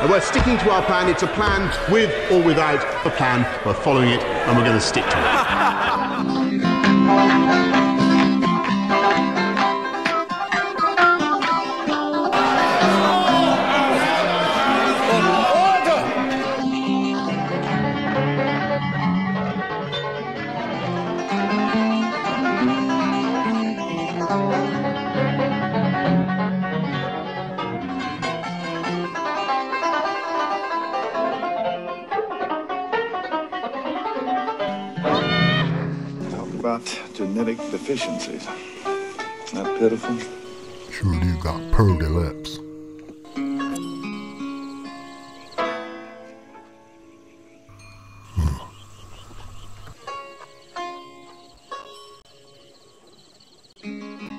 And we're sticking to our plan. It's a plan with or without a plan. We're following it and we're going to stick to it. about genetic deficiencies. Isn't that pitiful? Sure you got pearly lips. Hmm.